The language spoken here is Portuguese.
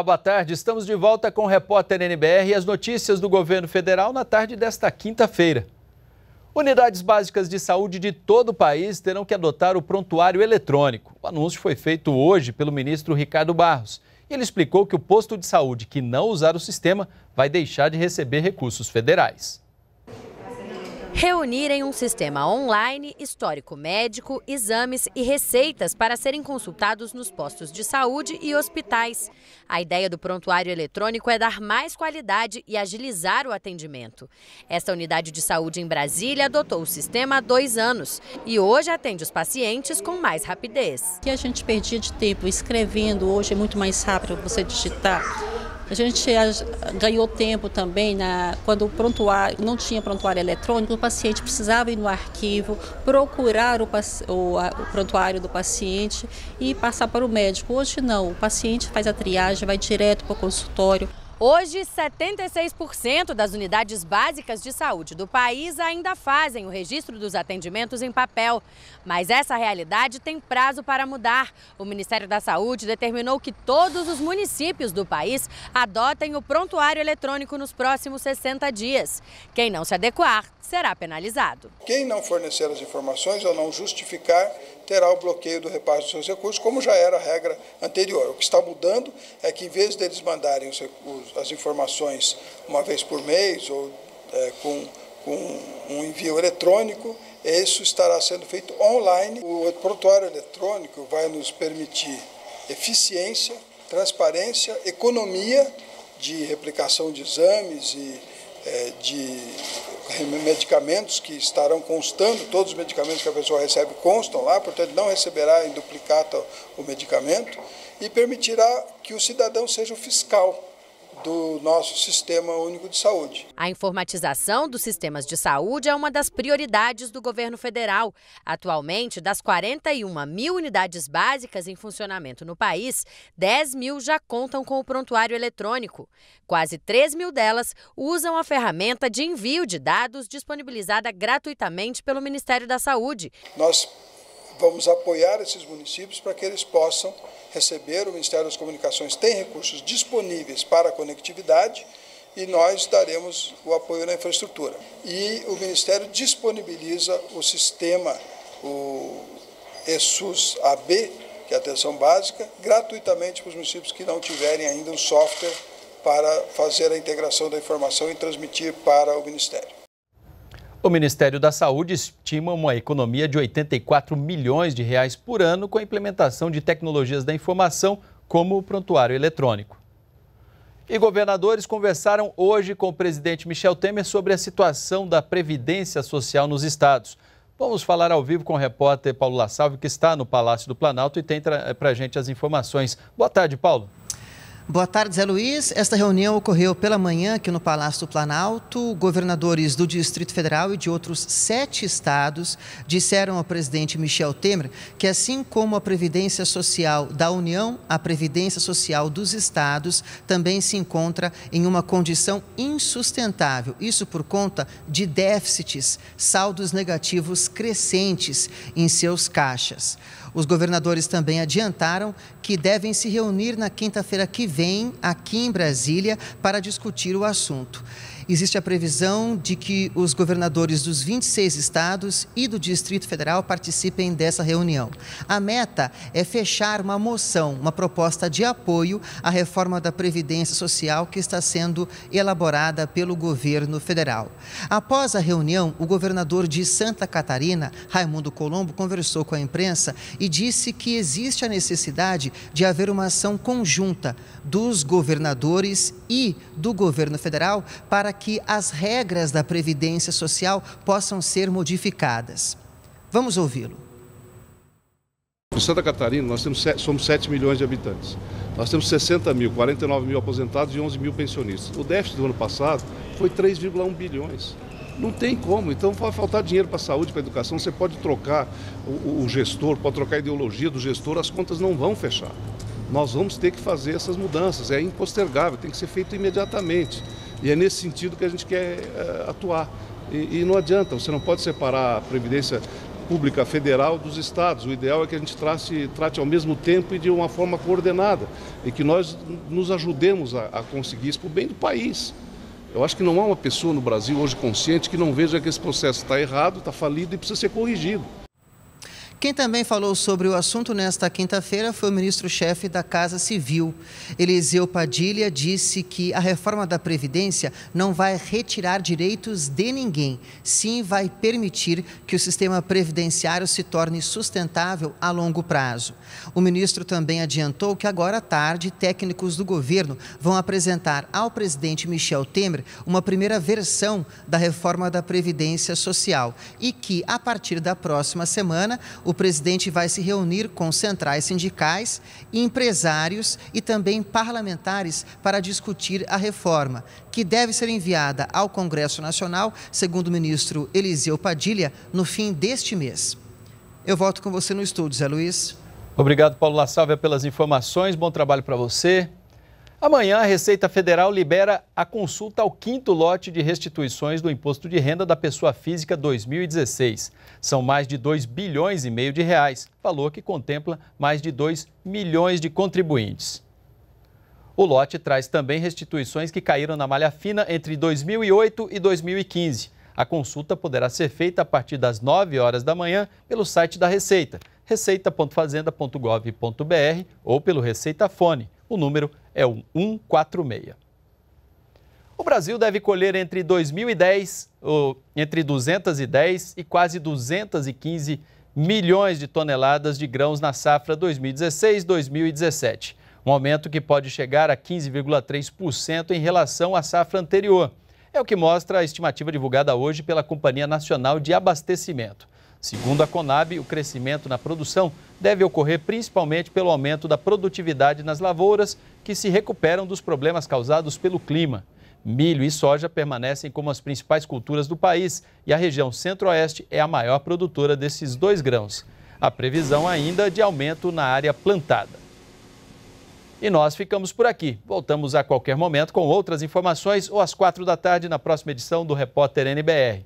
Olá, boa tarde. Estamos de volta com o repórter NBR e as notícias do governo federal na tarde desta quinta-feira. Unidades básicas de saúde de todo o país terão que adotar o prontuário eletrônico. O anúncio foi feito hoje pelo ministro Ricardo Barros. Ele explicou que o posto de saúde que não usar o sistema vai deixar de receber recursos federais. Reunir em um sistema online histórico médico, exames e receitas para serem consultados nos postos de saúde e hospitais. A ideia do prontuário eletrônico é dar mais qualidade e agilizar o atendimento. Esta unidade de saúde em Brasília adotou o sistema há dois anos e hoje atende os pacientes com mais rapidez. Que a gente perdia de tempo escrevendo, hoje é muito mais rápido você digitar. A gente ganhou tempo também na, quando o prontuário, não tinha prontuário eletrônico, o paciente precisava ir no arquivo, procurar o, o, o prontuário do paciente e passar para o médico. Hoje não, o paciente faz a triagem, vai direto para o consultório. Hoje, 76% das unidades básicas de saúde do país ainda fazem o registro dos atendimentos em papel. Mas essa realidade tem prazo para mudar. O Ministério da Saúde determinou que todos os municípios do país adotem o prontuário eletrônico nos próximos 60 dias. Quem não se adequar será penalizado. Quem não fornecer as informações ou não justificar terá o bloqueio do repasse dos seus recursos, como já era a regra anterior. O que está mudando é que, em vez deles mandarem os, as informações uma vez por mês ou é, com, com um envio eletrônico, isso estará sendo feito online. O prontuário eletrônico vai nos permitir eficiência, transparência, economia de replicação de exames e é, de medicamentos que estarão constando, todos os medicamentos que a pessoa recebe constam lá, portanto não receberá em duplicata o medicamento e permitirá que o cidadão seja o fiscal do nosso Sistema Único de Saúde. A informatização dos sistemas de saúde é uma das prioridades do governo federal. Atualmente, das 41 mil unidades básicas em funcionamento no país, 10 mil já contam com o prontuário eletrônico. Quase 3 mil delas usam a ferramenta de envio de dados disponibilizada gratuitamente pelo Ministério da Saúde. Nós vamos apoiar esses municípios para que eles possam receber. O Ministério das Comunicações tem recursos disponíveis para a conectividade e nós daremos o apoio na infraestrutura. E o Ministério disponibiliza o sistema, o ESUS AB, que é a atenção básica, gratuitamente para os municípios que não tiverem ainda um software para fazer a integração da informação e transmitir para o Ministério. O Ministério da Saúde estima uma economia de 84 milhões de reais por ano com a implementação de tecnologias da informação, como o prontuário eletrônico. E governadores conversaram hoje com o presidente Michel Temer sobre a situação da Previdência Social nos estados. Vamos falar ao vivo com o repórter Paulo La Salve, que está no Palácio do Planalto e tem para a gente as informações. Boa tarde, Paulo. Boa tarde, Zé Luiz. Esta reunião ocorreu pela manhã aqui no Palácio do Planalto. Governadores do Distrito Federal e de outros sete estados disseram ao presidente Michel Temer que, assim como a Previdência Social da União, a Previdência Social dos estados também se encontra em uma condição insustentável. Isso por conta de déficits, saldos negativos crescentes em seus caixas. Os governadores também adiantaram que devem se reunir na quinta-feira que vem, aqui em Brasília, para discutir o assunto existe a previsão de que os governadores dos 26 estados e do Distrito Federal participem dessa reunião. A meta é fechar uma moção, uma proposta de apoio à reforma da Previdência Social que está sendo elaborada pelo governo federal. Após a reunião, o governador de Santa Catarina, Raimundo Colombo, conversou com a imprensa e disse que existe a necessidade de haver uma ação conjunta dos governadores e do governo federal para que as regras da Previdência Social possam ser modificadas. Vamos ouvi-lo. Em Santa Catarina, nós temos, somos 7 milhões de habitantes. Nós temos 60 mil, 49 mil aposentados e 11 mil pensionistas. O déficit do ano passado foi 3,1 bilhões. Não tem como. Então vai faltar dinheiro para a saúde, para a educação. Você pode trocar o, o, gestor, pode trocar a ideologia do gestor, as contas não vão fechar. Nós vamos ter que fazer essas mudanças. É impostergável, tem que ser feito imediatamente. E é nesse sentido que a gente quer uh, atuar. E, e, não adianta, você não pode separar a Previdência pública federal dos estados. O ideal é que a gente trate, trate ao mesmo tempo e de uma forma coordenada e que nós nos ajudemos a, a conseguir isso para o bem do país. Eu acho que não há uma pessoa no Brasil hoje consciente que não veja que esse processo está errado, está falido e precisa ser corrigido. Quem também falou sobre o assunto nesta quinta-feira foi o ministro-chefe da Casa Civil. Eliseu Padilha disse que a reforma da Previdência não vai retirar direitos de ninguém, sim vai permitir que o sistema previdenciário se torne sustentável a longo prazo. O ministro também adiantou que agora à tarde técnicos do governo vão apresentar ao presidente Michel Temer uma primeira versão da reforma da Previdência Social e que, a partir da próxima semana, presidente vai se reunir com centrais sindicais, empresários e também parlamentares para discutir a reforma, que deve ser enviada ao Congresso Nacional, segundo o ministro Eliseu Padilha, no fim deste mês. Eu volto com você no estúdio, Zé Luiz. Obrigado, Paulo La Sálvia, pelas informações. Bom trabalho para você. Amanhã, a Receita Federal libera a consulta ao quinto lote de restituições do Imposto de Renda da Pessoa Física 2016. São mais de 2 bilhões e meio de reais, valor que contempla mais de 2 milhões de contribuintes. O lote traz também restituições que caíram na malha fina entre 2008 e 2015. A consulta poderá ser feita a partir das 9 horas da manhã pelo site da Receita, receita.fazenda.gov.br ou pelo Receita Fone. O número é o 146. O Brasil deve colher entre 2010, entre 210 e quase 215 milhões de toneladas de grãos na safra 2016-2017, um aumento que pode chegar a 15,3% em relação à safra anterior. É o que mostra a estimativa divulgada hoje pela Companhia Nacional de Abastecimento. Segundo a Conab, o crescimento na produção deve ocorrer principalmente pelo aumento da produtividade nas lavouras, que se recuperam dos problemas causados pelo clima. Milho e soja permanecem como as principais culturas do país e a região centro-oeste é a maior produtora desses dois grãos. A previsão ainda de aumento na área plantada. E nós ficamos por aqui. Voltamos a qualquer momento com outras informações ou às quatro da tarde na próxima edição do Repórter NBR.